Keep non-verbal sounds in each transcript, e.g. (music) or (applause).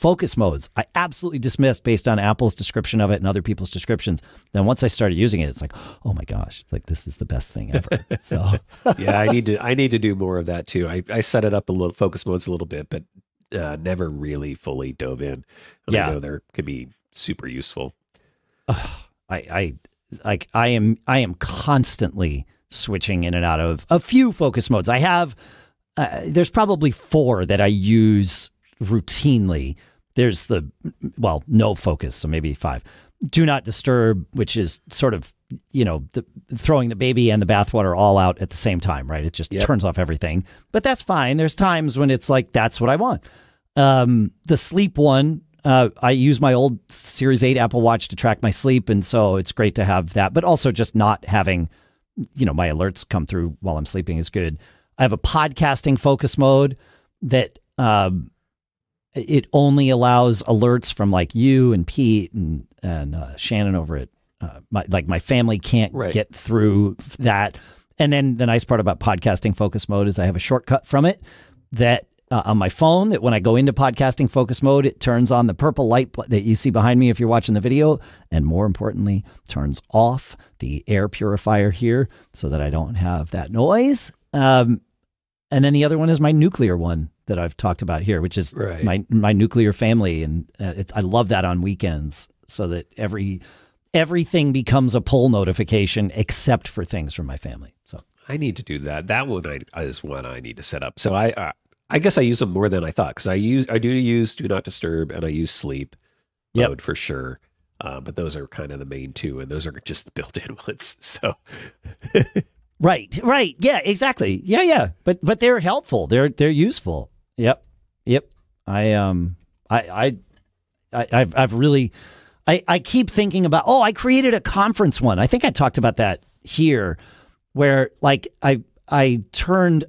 focus modes I absolutely dismissed based on Apple's description of it and other people's descriptions. Then once I started using it, it's like, oh my gosh, like this is the best thing ever. (laughs) So yeah, I need to I need to do more of that too. I, I set it up a little focus modes a little bit, but uh, never really fully dove in. And Yeah. I know there could be super useful. (sighs) I, I like I am I am constantly switching in and out of a few focus modes. I have uh, there's probably four that I use routinely. There's the well, no focus, so maybe five. Do not disturb, which is sort of you know the, throwing the baby and the bathwater all out at the same time, right? It just Yep. turns off everything, but that's fine. There's times when it's like that's what I want. Um, the sleep one, uh, I use my old Series 8 Apple Watch to track my sleep. And so it's great to have that, but also just not having, you know, my alerts come through while I'm sleeping is good. I have a podcasting focus mode that um, it only allows alerts from like you and Pete and, and uh, Shannon over at uh, my, like my family can't Right. get through that. And then the nice part about podcasting focus mode is I have a shortcut from it that uh, on my phone that when I go into podcasting focus mode, it turns on the purple light that you see behind me if you're watching the video. And more importantly, turns off the air purifier here so that I don't have that noise. Um, and then the other one is my nuclear one that I've talked about here, which is Right. my my nuclear family, and uh, it, I love that on weekends so that every everything becomes a pull notification except for things from my family. So I need to do that. That one I, is one I need to set up. So I uh, I guess I use them more than I thought because I use I do use do not disturb and I use sleep Yep. mode for sure. Uh, but those are kind of the main two, and those are just the (laughs) built-in ones. So (laughs) Right, right. Yeah, exactly. Yeah, yeah. But but they're helpful. They're they're useful. Yep. Yep. I um I I, I I've I've really I I keep thinking about oh, I created a conference one. I think I talked about that here where like I I turned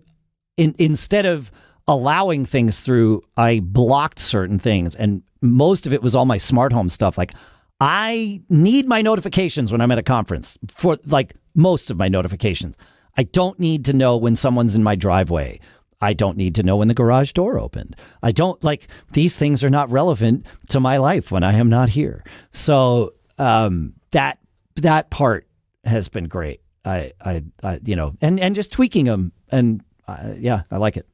in instead of allowing things through, I blocked certain things and most of it was all my smart home stuff like I need my notifications when I'm at a conference for like most of my notifications. I don't need to know when someone's in my driveway. I don't need to know when the garage door opened. I don't like these things are not relevant to my life when I am not here. So um, that that part has been great. I, I, I you know, and and just tweaking them, and uh, yeah, I like it.